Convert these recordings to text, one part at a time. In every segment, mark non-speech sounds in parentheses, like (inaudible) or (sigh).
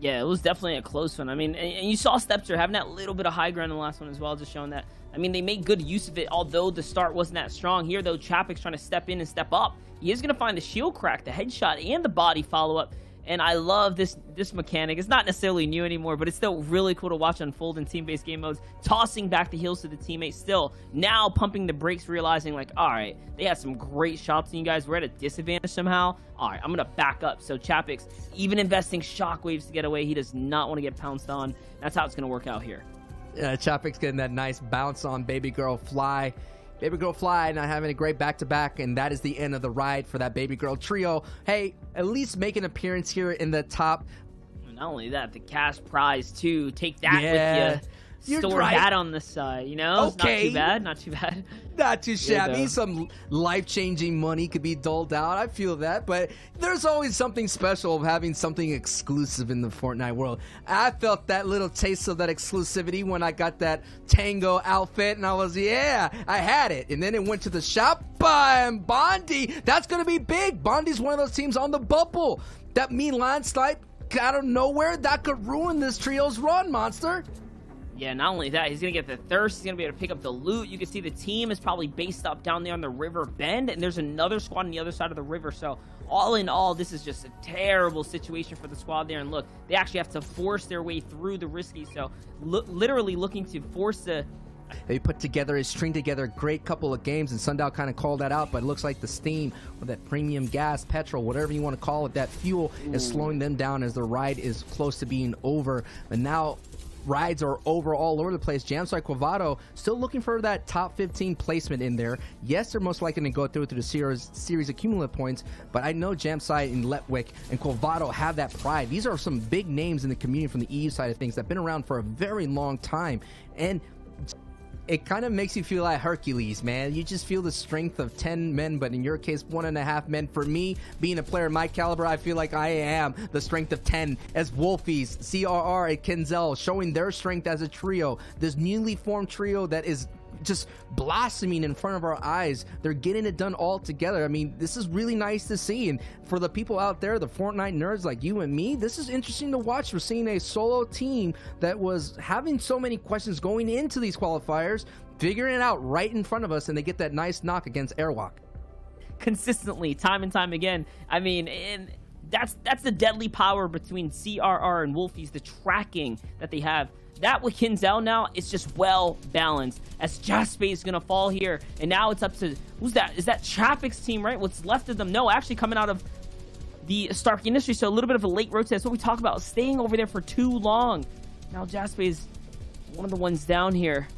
Yeah, it was definitely a close one. I mean, and, you saw Stepster having that little bit of high ground in the last one as well, just showing that. I mean, they made good use of it, although the start wasn't that strong. Here, though, Chapek's trying to step in and step up. He is going to find the shield crack, the headshot, and the body follow up. And I love this this mechanic. It's not necessarily new anymore, but it's still really cool to watch unfold in team-based game modes. Tossing back the heals to the teammate, still now pumping the brakes, realizing like, all right, they had some great shots, and you guys were at a disadvantage somehow. All right, I'm gonna back up. So Chapek's even investing shockwaves to get away. He does not want to get pounced on. That's how it's gonna work out here. Yeah, Chapek's getting that nice bounce on Baby Girl Fly. Baby Girl Fly not having a great back to back, and that is the end of the ride for that Baby Girl trio. Hey, at least make an appearance here in the top. Not only that, the cash prize too. Take that Yeah. with you. You're Store right. that on the side. You know, Okay. not too bad. Not too bad. (laughs) Not too shabby. Some life changing money could be doled out. I feel that. But there's always something special of having something exclusive in the Fortnite world. I felt that little taste of that exclusivity when I got that tango outfit, and I was, yeah, I had it. And then it went to the shop, and Bondi, that's going to be big. Bondi's one of those teams on the bubble. That mean landslide out of nowhere, that could ruin this trio's run, monster. Yeah, not only that, he's gonna get the thirst. He's gonna be able to pick up the loot. You can see the team is probably based up down there on the river bend, and there's another squad on the other side of the river. So all in all, this is just a terrible situation for the squad there. And look, they actually have to force their way through the risky. So lo- literally looking to force the They put together, is string together a great couple of games, and Sundown kind of called that out. But it looks like the steam or that premium gas, petrol, whatever you want to call it, that fuel is slowing them down as the ride is close to being over. And now rides are over all over the place. Jamsite Quavado still looking for that top 15 placement in there. Yes, they're most likely to go through through the series, series of cumulative points, but I know Jamsite and Letwick and Quavado have that pride. These are some big names in the community from the EU side of things that have been around for a very long time. And it kind of makes you feel like Hercules, man. You just feel the strength of 10 men, but in your case, one and a half men. For me, being a player of my caliber, I feel like I am the strength of 10 as Wolfiez, CRR, and Kenzel showing their strength as a trio. This newly formed trio that is just blossoming in front of our eyes. They're getting it done all together. I mean, this is really nice to see. And for the people out there, the Fortnite nerds like you and me, this is interesting to watch. We're seeing a solo team that was having so many questions going into these qualifiers, figuring it out right in front of us, and they get that nice knock against Airwalk. consistently, time and time again. I mean, and that's that's the deadly power between CRR and Wolfiez, the tracking that they have. That with Kinzel now, it's just well balanced. As is gonna fall here, and now it's up to who's that? Is that Chapek's team, right? What's left of them? No, actually coming out of the Stark Industry, so a little bit of a late rotate. That's what we talk about, staying over there for too long. Now Jaspe is one of the ones down here.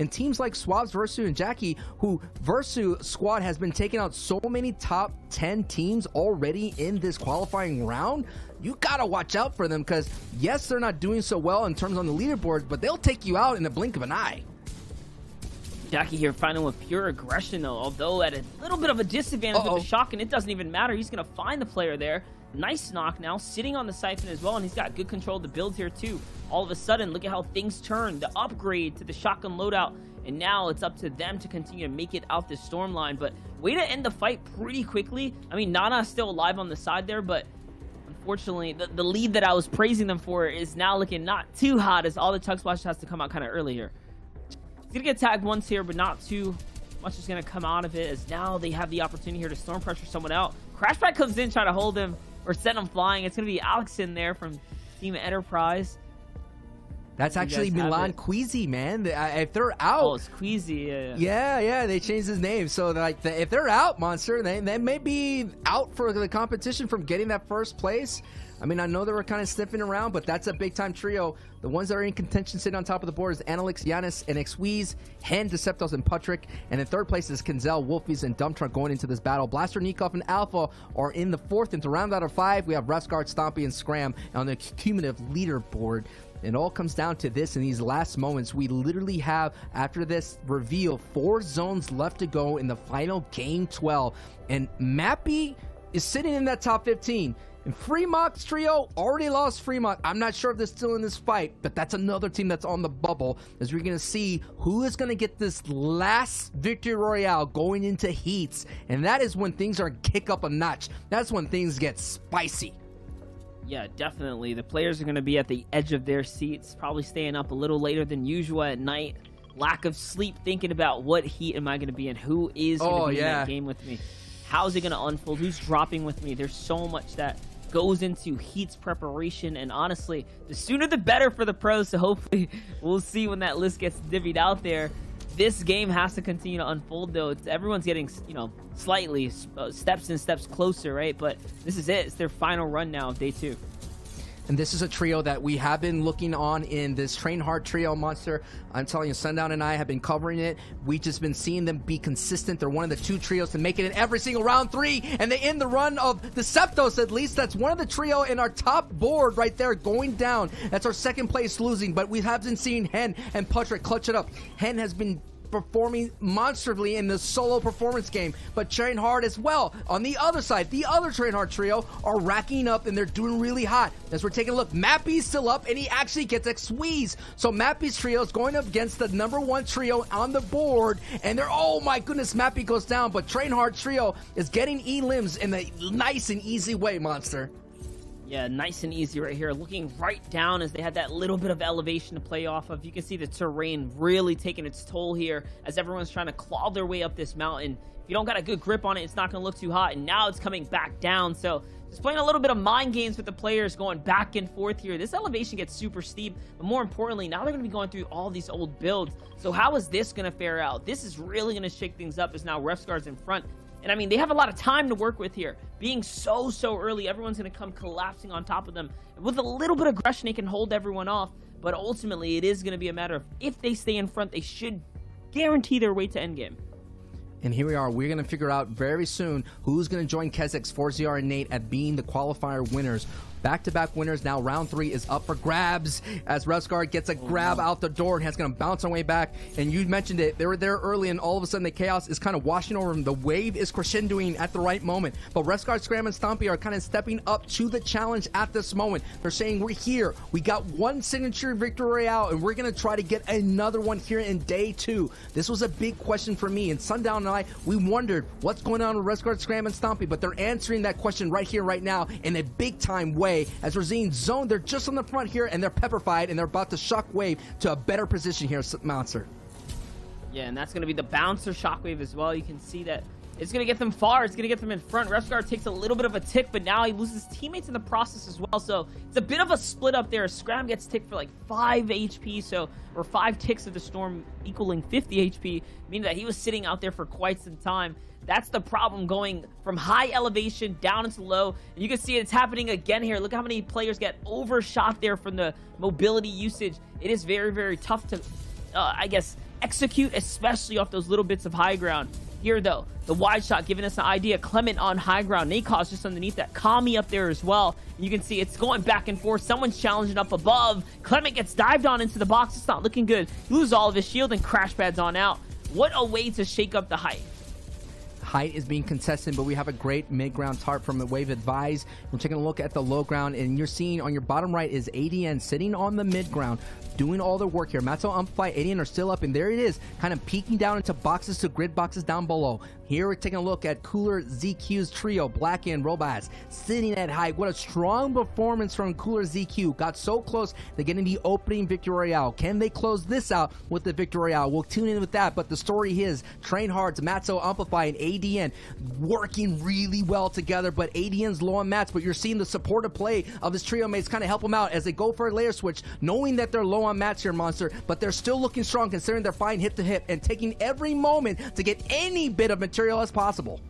And teams like Swabs, Versu, and Jackie, who Versu squad has been taking out so many top 10 teams already in this qualifying round, you gotta watch out for them because, yes, they're not doing so well in terms on the leaderboard, but they'll take you out in the blink of an eye. Jackie here finding with pure aggression though, although at a little bit of a disadvantage Uh-oh. with the shock, and it doesn't even matter. He's gonna find the player there. Nice knock now, sitting on the siphon as well, and he's got good control of the build here too. All of a sudden, look at how things turn. The upgrade to the shotgun loadout, and now it's up to them to continue to make it out this storm line. But way to end the fight pretty quickly. I mean, Nana's still alive on the side there, but unfortunately, the, the lead that I was praising them for is now looking not too hot as all the Tug Splash has to come out kind of early here. He's gonna get tagged once here, but not too much is gonna come out of it. As now they have the opportunity here to storm pressure someone out. Crashback comes in, try to hold him or send him flying. It's gonna be Alex in there from Team Enterprise. That's actually Milan. Queasy, man. Uh, if they're Oh, out, it's Queasy. Yeah, yeah. yeah, yeah, they changed his name. So, like, if they're out, Monster, they, they may be out for the competition from getting that first place. I mean, I know they were kind of sniffing around, but that's a big time trio. The ones that are in contention sitting on top of the board is Analix, Yanis, and Xweez, Hen, Deceptos, and Patrick. And in third place is Kenzel, Wolfiez, and Dump Truck going into this battle. Blaster, Nikov, and Alpha are in the fourth. And to round out of five, we have Rustguard, Stompy, and Scram on the cumulative leaderboard. It all comes down to this in these last moments. We literally have, after this reveal, four zones left to go in the final game 12. And Mappy is sitting in that top 15. And Fremont's trio already lost Fremont. I'm not sure if they're still in this fight, but that's another team that's on the bubble. As we're going to see who is going to get this last victory royale going into heats. And that is when things are kick up a notch. That's when things get spicy. Yeah, definitely. The players are going to be at the edge of their seats, probably staying up a little later than usual at night. Lack of sleep, thinking about what heat am I going to be in? Who is going to Oh, be in that game with me? How's it going to unfold? Who's dropping with me? There's so much that goes into Heat's preparation, and honestly, the sooner the better for the pros. So hopefully, (laughs) we'll see when that list gets divvied out there. This game has to continue to unfold, though. It's, everyone's getting, you know, slightly uh, steps and steps closer, right? But this is it. It's their final run now of day two. And this is a trio that we have been looking on in this Train Hard trio monster. I'm telling you, Sundown and I have been covering it. We've just been seeing them be consistent. They're one of the two trios to make it in every single round three, and they end the run of Deceptos at least. That's one of the trio in our top board right there going down. That's our second place losing, but we have been seeing Hen and Patrick clutch it up. Hen has been performing monstrably in the solo performance game, but Train Hard as well. On the other side, the other Train Hard trio are racking up and they're doing really hot. As we're taking a look, Mappy's still up and he actually gets a squeeze. So Mappy's trio is going up against the number one trio on the board, and they're oh my goodness, Mappy goes down, but Train Hard trio is getting E limbs in a nice and easy way, monster. Yeah, nice and easy right here. Looking right down as they had that little bit of elevation to play off of. You can see the terrain really taking its toll here as everyone's trying to claw their way up this mountain. If you don't got a good grip on it, it's not going to look too hot. And now it's coming back down. So just playing a little bit of mind games with the players going back and forth here. This elevation gets super steep. But more importantly, now they're going to be going through all these old builds. So how is this going to fare out? This is really going to shake things up as now Refscar's in front. And I mean, they have a lot of time to work with here. Being so, so early, everyone's going to come collapsing on top of them. With a little bit of aggression, they can hold everyone off. But ultimately, it is going to be a matter of if they stay in front, they should guarantee their way to endgame. And here we are. We're going to figure out very soon who's going to join Kezek's 4ZR and Nate at being the qualifier winners. Back to back winners. Now round three is up for grabs as Refsgaard gets a grab oh, out the door and has going to bounce our way back. And you mentioned it. They were there early, and all of a sudden the chaos is kind of washing over them. The wave is crescendoing at the right moment. But Refsgaard, Scram, and Stompy are kind of stepping up to the challenge at this moment. They're saying, We're here. We got one signature victory royale, and we're going to try to get another one here in day two. This was a big question for me. And Sundown and I, we wondered what's going on with Refsgaard, Scram, and Stompy, but they're answering that question right here, right now, in a big time way. As we're seeing Zone, they're just on the front here, and they're petrified, and they're about to shockwave to a better position here, Monster. Yeah, and that's going to be the bouncer shockwave as well. You can see that it's going to get them far. It's going to get them in front. Refscar takes a little bit of a tick, but now he loses teammates in the process as well. So it's a bit of a split up there. Scram gets ticked for like 5 HP, so or 5 ticks of the storm equaling 50 HP, meaning that he was sitting out there for quite some time. That's the problem going from high elevation down into low. And you can see it's happening again here. Look how many players get overshot there from the mobility usage. It is very, very tough to, uh, I guess, execute, especially off those little bits of high ground. Here, though, the wide shot giving us an idea. Clement on high ground. Nakos just underneath that. Kami up there as well. You can see it's going back and forth. Someone's challenging up above. Clement gets dived on into the box. It's not looking good. He Loses all of his shield and crash pads on out. What a way to shake up the height. height is being contested, but we have a great mid-ground tarp from the Wave Advise. We're taking a look at the low ground, and you're seeing on your bottom right is ADN sitting on the mid-ground, doing all the work here. Matzo Amplify, ADN are still up, and there it is, kind of peeking down into boxes to grid boxes down below. Here we're taking a look at Cooler ZQ's trio, Black and Robots, sitting at height. What a strong performance from Cooler ZQ. Got so close, they're getting the opening Victory Royale. Can they close this out with the Victory Royale? We'll tune in with that, but the story is Train Hard's Matzo Amplify and ADN working really well together, but ADN's low on mats, but you're seeing the supportive play of his trio mates kind of help him out as they go for a layer switch, knowing that they're low on mats here, Monster, but they're still looking strong considering they're fine hip to hip and taking every moment to get any bit of material as possible.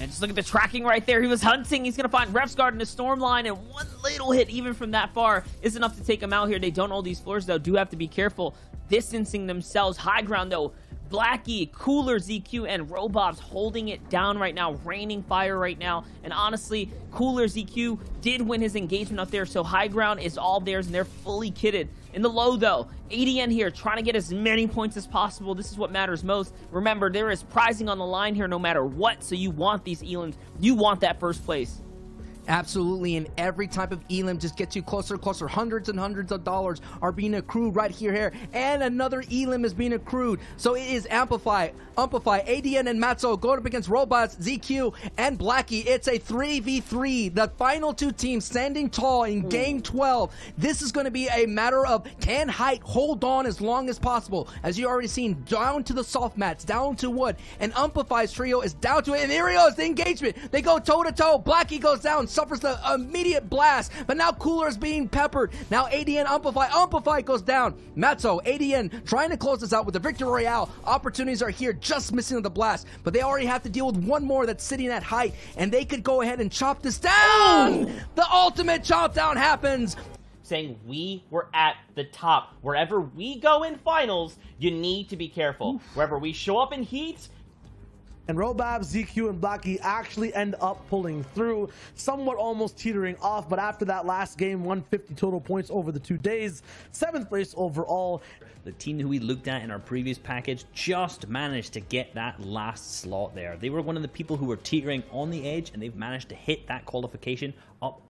And just look at the tracking right there. He was hunting. He's going to find Refsgaard in the storm line, and one little hit, even from that far, is enough to take him out here. They don't hold these floors, though. Do have to be careful distancing themselves. High ground, though. Blackie, Cooler, ZQ, and Robobs holding it down right now, raining fire right now. And honestly, Cooler, ZQ did win his engagement up there, so high ground is all theirs, and they're fully kitted. In the low, though, ADN here trying to get as many points as possible. This is what matters most. Remember, there is prizing on the line here no matter what, so you want these elims. You want that first place. Absolutely, and every type of elim just gets you closer and closer. Hundreds and hundreds of dollars are being accrued right here, here, and another elim is being accrued. So it is Amplify, Amplify, ADN, and Matzo going up against Robots, ZQ, and Blackie. It's a 3v3. The final two teams standing tall in hmm. game 12. This is going to be a matter of can Height hold on as long as possible? As you already seen, down to the soft mats, down to wood, and Amplify's trio is down to it. And goes, the engagement. They go toe to toe. Blackie goes down suffers the immediate blast, but now Cooler is being peppered. Now ADN Amplify, Amplify goes down. Matzo, ADN trying to close this out with the Victory Royale. Opportunities are here, just missing the blast, but they already have to deal with one more that's sitting at height, and they could go ahead and chop this down. The ultimate chop down happens. saying we were at the top. Wherever we go in finals, you need to be careful. Wherever we show up in heats, And Robab, ZQ, and Blackie actually end up pulling through, somewhat almost teetering off. But after that last game, 150 total points over the two days, seventh place overall. The team who we looked at in our previous package just managed to get that last slot there. They were one of the people who were teetering on the edge, and they've managed to hit that qualification up